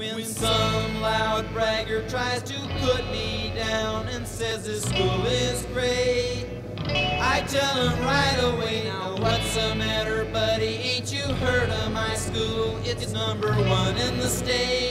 When some loud bragger tries to put me down and says this school is great, I tell him right away, now what's the matter, buddy? Ain't you heard of my school? It's number one in the state.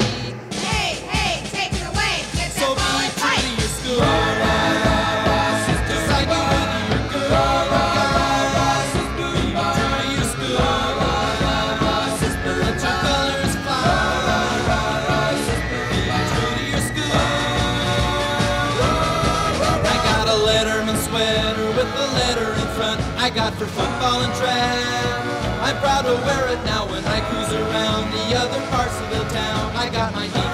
Got for football and track. I'm proud to wear it now when I cruise around the other parts of the town. I got my decal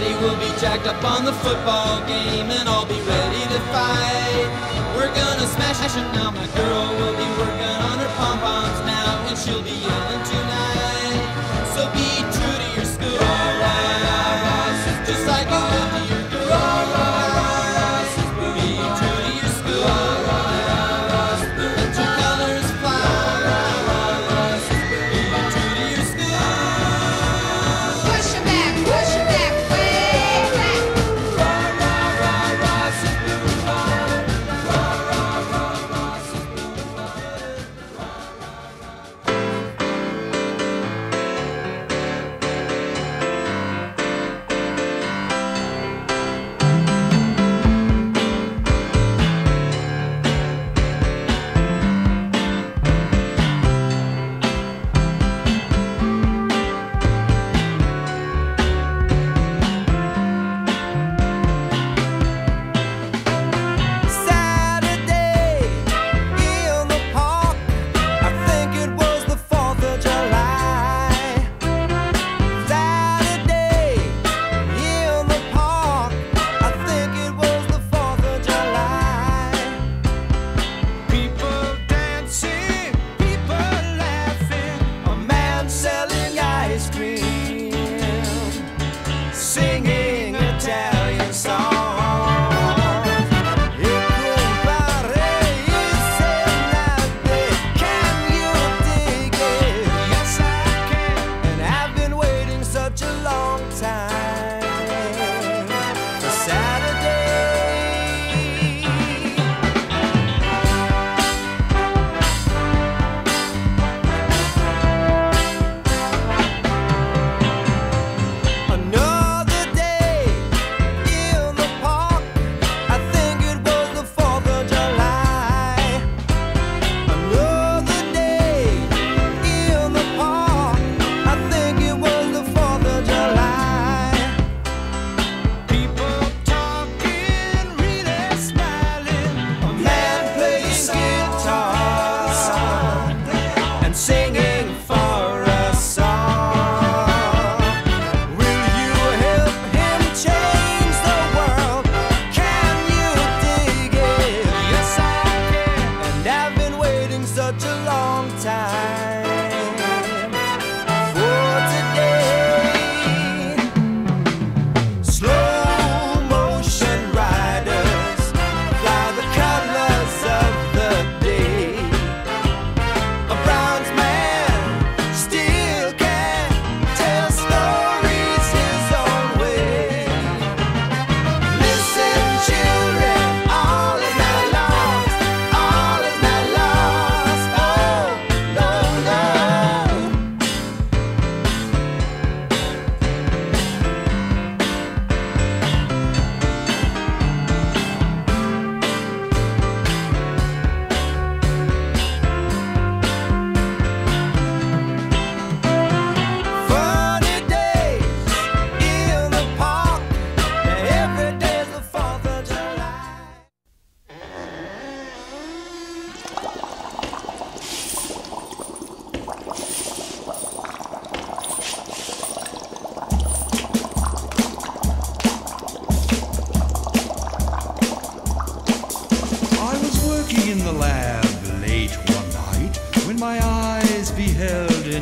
Friday, we'll be jacked up on the football game, and I'll be ready to fight. We're gonna smash it now. My girl will be working on her pom poms now, and she'll be yelling tonight.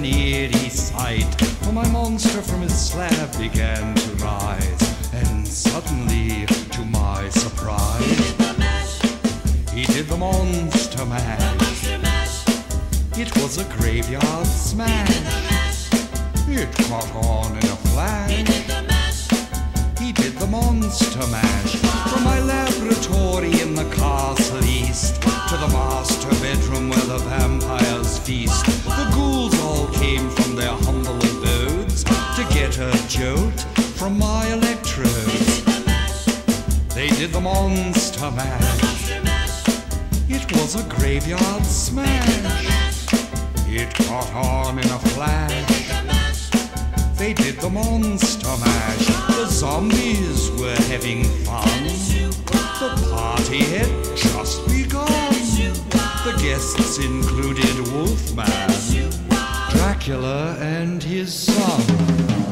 Eerie sight. For my monster from his slab began to rise, and suddenly, to my surprise, he did the monster mash. It was a graveyard smash. It caught on in a flash. He did the monster mash from my laboratory in the castle east to the master bedroom where the vampires feast. The ghouls jolt from my electrodes. They did the monster mash. It was a graveyard smash. It caught on in a flash. They did the monster mash. The zombies were having fun. The party had just begun. The guests included Wolfman, Dracula, and his son.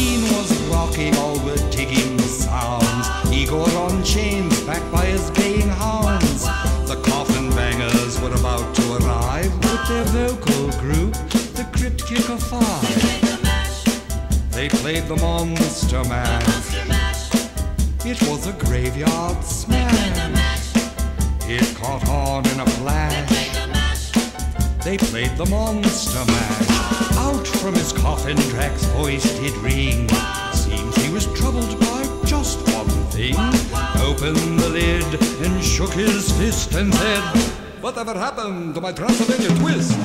The scene was rocking, all were digging the sounds. Igor on chains, backed by his baying hounds. The coffin bangers were about to arrive with their vocal group, the Crypt Kicker Five. They played the Monster Mash. It was a graveyard smash. It caught on in a flash. They played the Monster Mash. Out from his coffin, Drac's voice did ring. Seems he was troubled by just one thing. Opened the lid and shook his fist and said, Whatever happened to my Transylvania twist?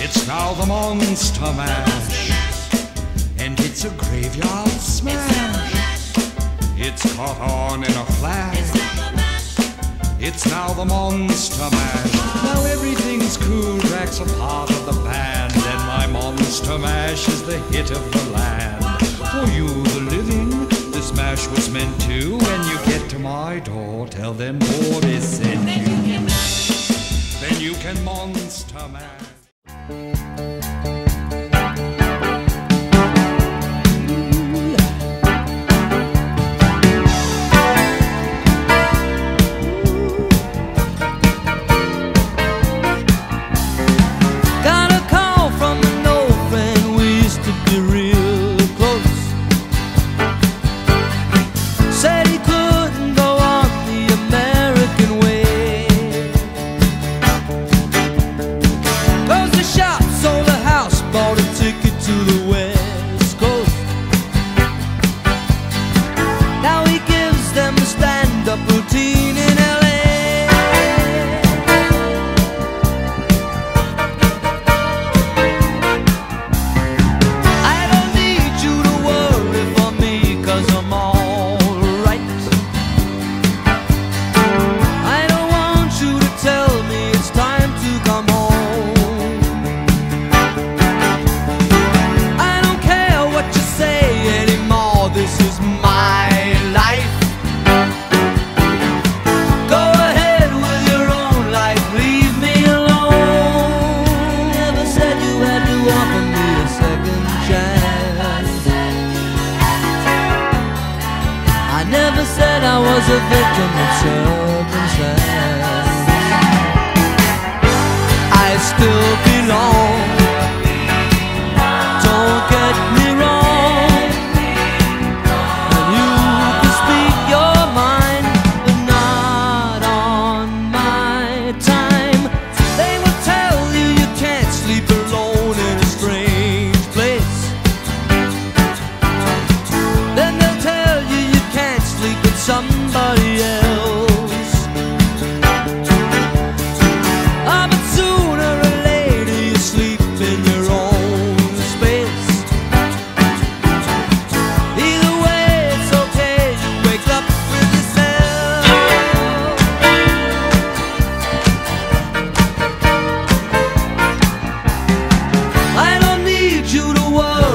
It's now the Monster Mash. And it's a graveyard smash. It's caught on in a flash. It's now the Monster Mash. Now everything's cool. Drac's a part of the band, and my Monster Mash is the hit of the land. For you, the living, this mash was meant to. When you get to my door, tell them Boris sent you. Then you can Monster Mash.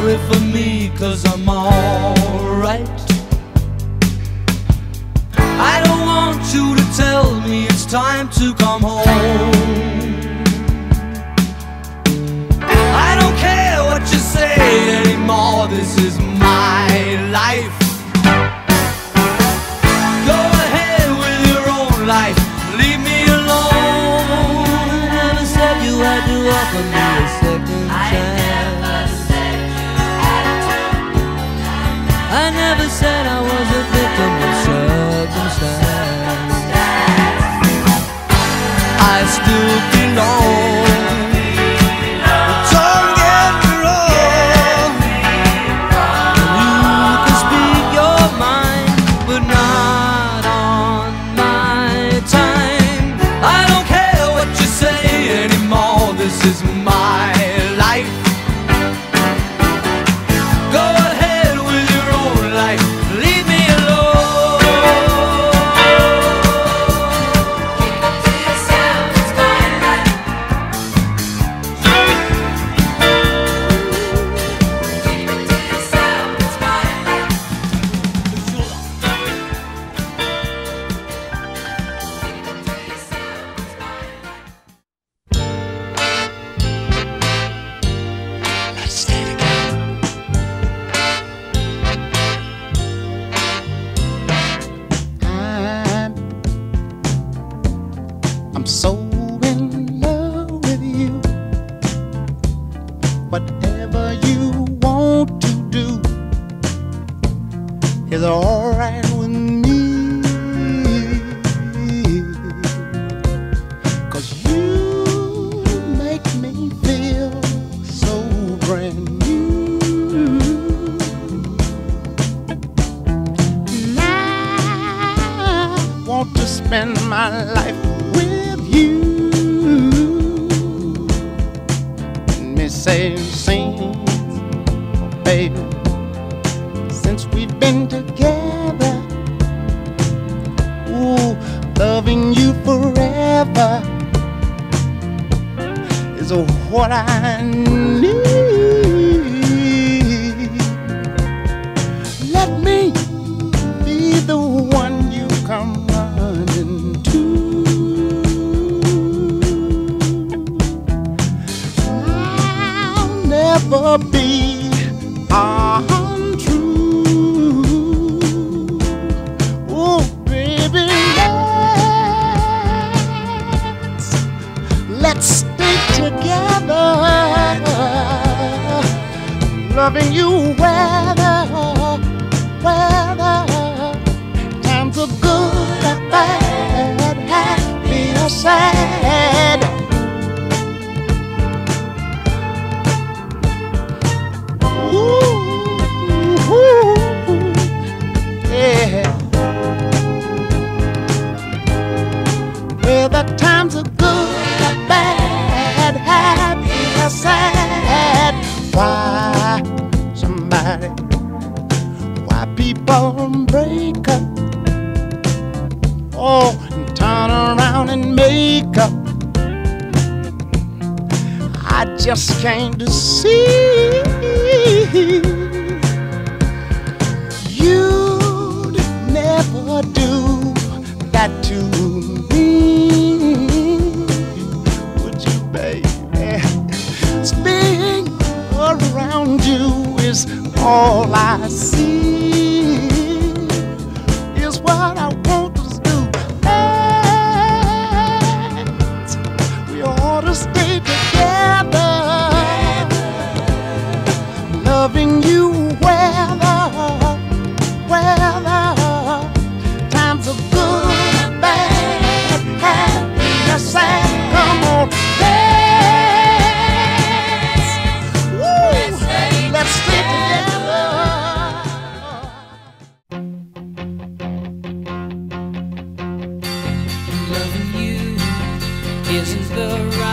To worry for me, cause I'm alright. I don't want you to tell me it's time to come home. I don't care what you say anymore, this is my life. Go ahead with your own life, leave me alone. Never said you had to offer me just came to see isn't the right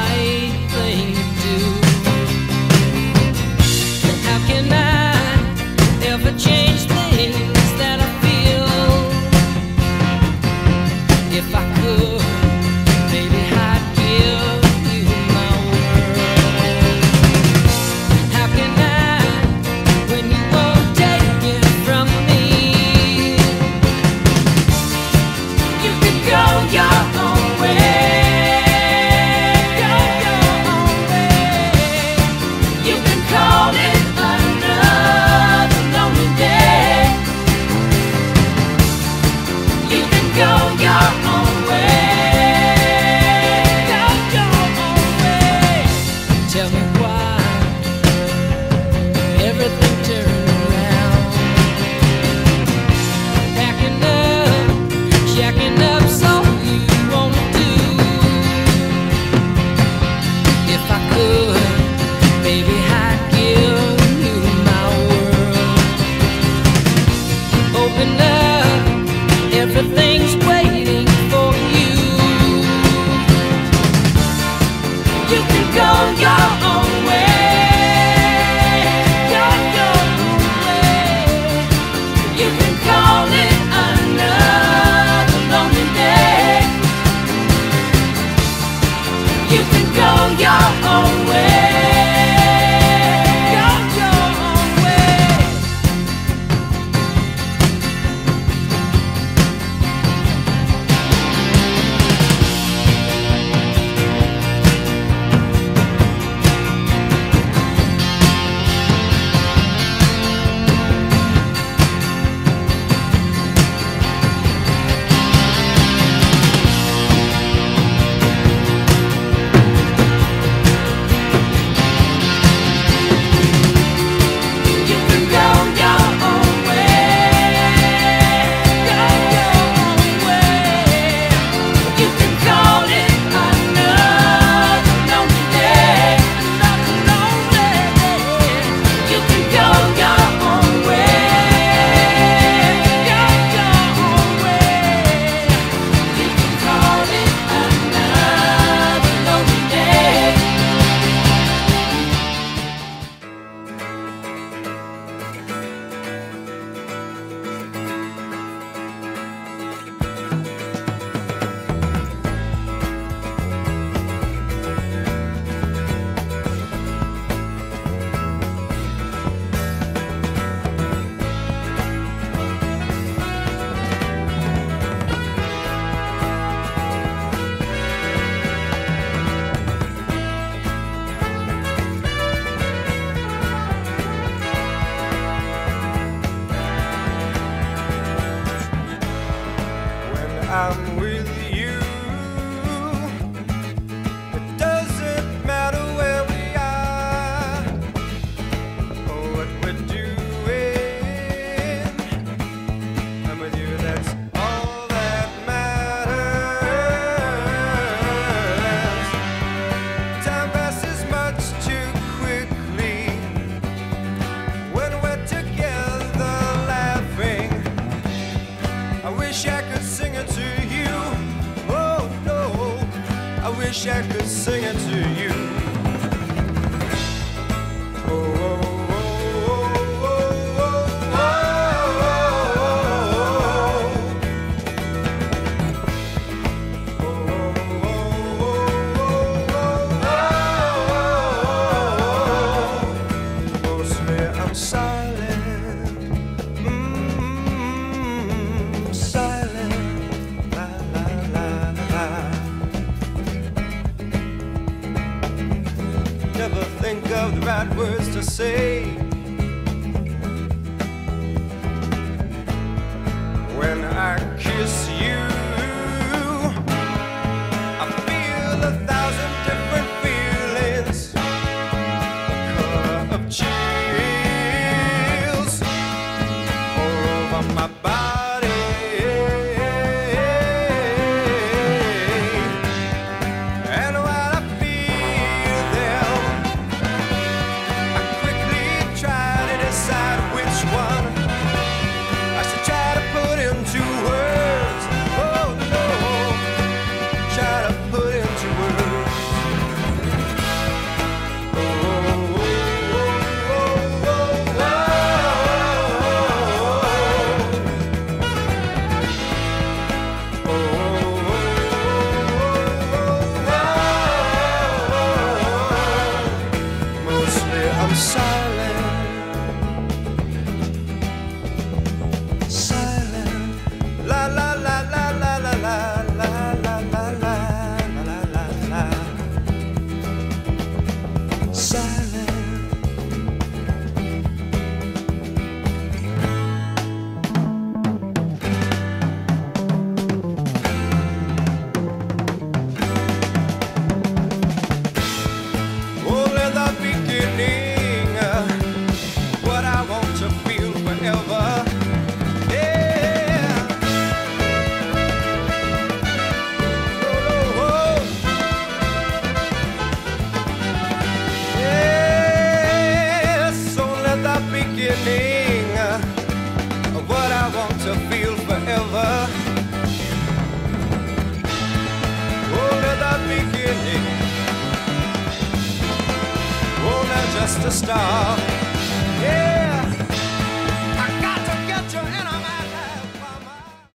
Um, I'm with